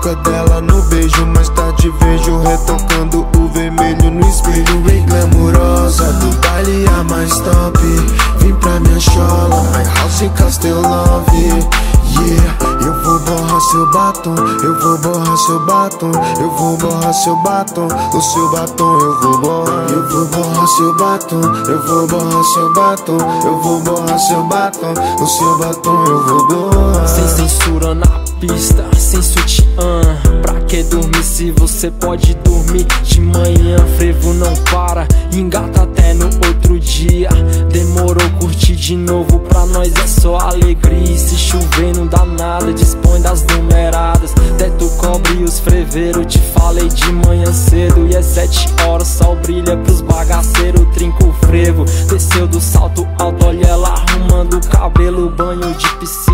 boca dela no beijo Mais tarde vejo retocando o vermelho no espelho. Bem glamurosa do baile a mais top. Vim pra minha chola, my house Castle Love Yeah, eu vou borrar seu batom, eu vou borrar seu batom, eu vou borrar seu batom, o seu batom eu vou borrar, eu vou borrar seu batom, eu vou borrar seu batom, eu vou borrar seu batom, o seu batom eu vou borrar. Sem censura na pista, dormir se você pode dormir. De manhã Frevo não para, engata até no outro dia. Demorou curtir de novo, pra nós é só alegria. Se chover não dá nada, dispõe das numeradas. Teto cobre os freveiros, te falei de manhã cedo. E é sete horas, sol brilha pros bagaceiros. Trinco o frevo, desceu do salto alto Olha ela arrumando o cabelo, banho de piscina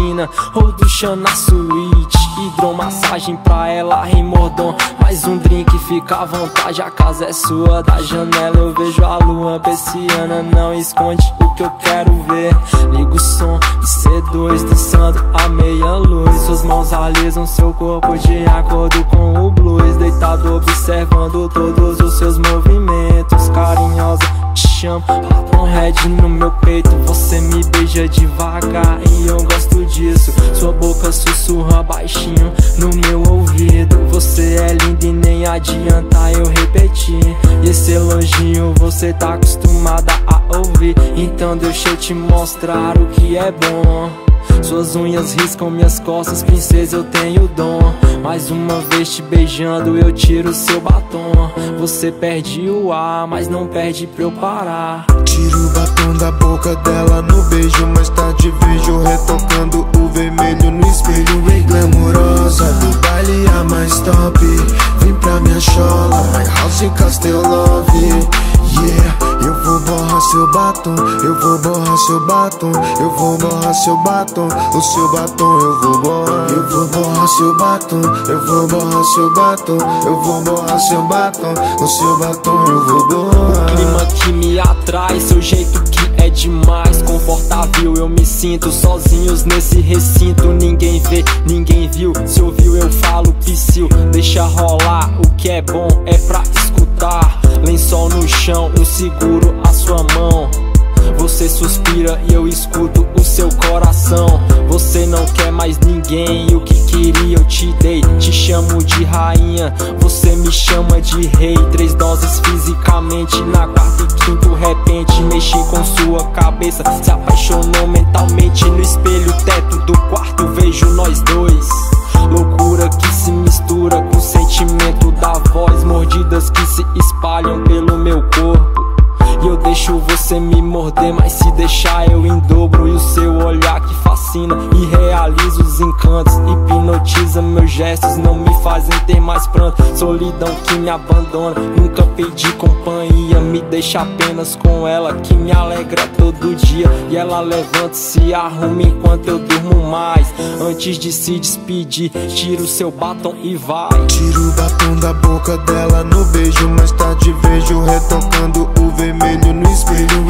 Ou ducha na suíte. Hidromassagem pra ela, remordom Mais um drink, fica à vontade A casa é sua, da janela eu vejo a lua Persiana, não esconde o que eu quero ver. Liga o som de C2 dançando a meia luz. Suas mãos alisam seu corpo de acordo com o blues. Deitado observando todos os seus movimentos. Carinhosa, te chamo, um head no meu peito. Você me beija devagar e eu gosto disso. Sua boca sussurra baixinho no meu ouvido. Você é linda e nem adianta eu repetir. E esse elogio você tá acostumada a ouvir. Então deixa eu te mostrar o que é bom suas unhas riscam minhas costas, princesa, eu tenho dom. Mais uma vez te beijando, eu tiro seu batom. Você perde o ar, mas não perde pra eu parar. Tiro o batom da boca dela no beijo Mais tarde vejo retocando o vermelho no espelho. Bem glamurosa, batom, eu vou borrar seu batom, eu vou borrar seu batom, o seu batom eu vou borrar. Eu vou borrar seu batom, eu vou borrar seu batom, eu vou borrar seu batom, o seu batom eu vou borrar. O clima que me atrai, seu jeito que é demais, confortável eu me sinto sozinhos nesse recinto, ninguém vê, ninguém viu, se ouviu eu falo psiu, deixa rolar, o que é bom é pra escutar. Lençol no chão, eu seguro a sua mão. Você suspira e eu escuto o seu coração. Você não quer mais ninguém, o que queria eu te dei. Te chamo de rainha, você me chama de rei. Três doses fisicamente, na quarta e quinto repente. Mexi com sua cabeça, se apaixonou mentalmente. No espelho, teto do quarto, vejo nós dois. Loucura que se mistura com sentimento morder, mas se deixar eu em dobro E o seu olhar que fascina e realiza os encantos Hipnotiza meus gestos, não me fazem ter mais pranto. Solidão que me abandona, nunca pedi companhia Me deixa apenas com ela, que me alegra todo dia. E ela levanta se arruma enquanto eu durmo mais. Antes de se despedir, tira o seu batom e vai. Tiro o batom da boca dela no beijo Mais tarde vejo retocando o vermelho no espelho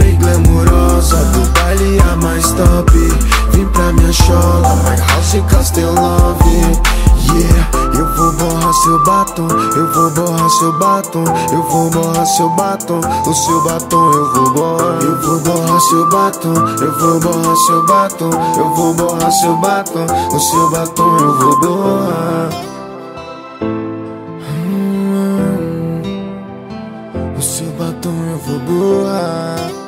batom, eu vou borrar seu batom, eu vou borrar seu batom, o seu batom eu vou borrar. Eu vou borrar seu batom, eu vou borrar seu batom, eu vou borrar seu batom, o seu batom eu vou borrar. Hum, o seu batom eu vou borrar.